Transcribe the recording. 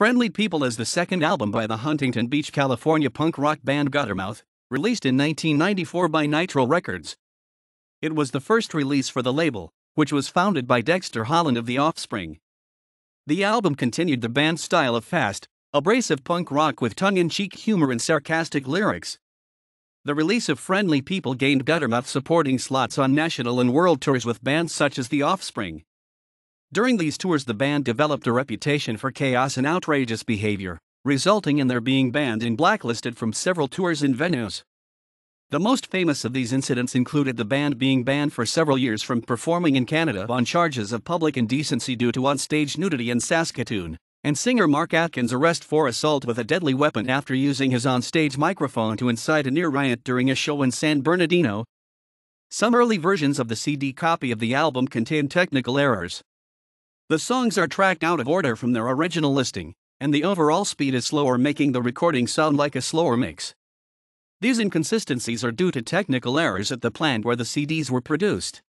Friendly People is the second album by the Huntington Beach, California punk rock band Guttermouth, released in 1994 by Nitro Records. It was the first release for the label, which was founded by Dexter Holland of The Offspring. The album continued the band's style of fast, abrasive punk rock with tongue in cheek humor and sarcastic lyrics. The release of Friendly People gained Guttermouth supporting slots on national and world tours with bands such as The Offspring. During these tours, the band developed a reputation for chaos and outrageous behavior, resulting in their being banned and blacklisted from several tours and venues. The most famous of these incidents included the band being banned for several years from performing in Canada on charges of public indecency due to onstage nudity in Saskatoon, and singer Mark Adkins' arrest for assault with a deadly weapon after using his onstage microphone to incite a near riot during a show in San Bernardino. Some early versions of the CD copy of the album contained technical errors, the songs are tracked out of order from their original listing, and the overall speed is slower, making the recording sound like a slower mix. These inconsistencies are due to technical errors at the plant where the CDs were produced.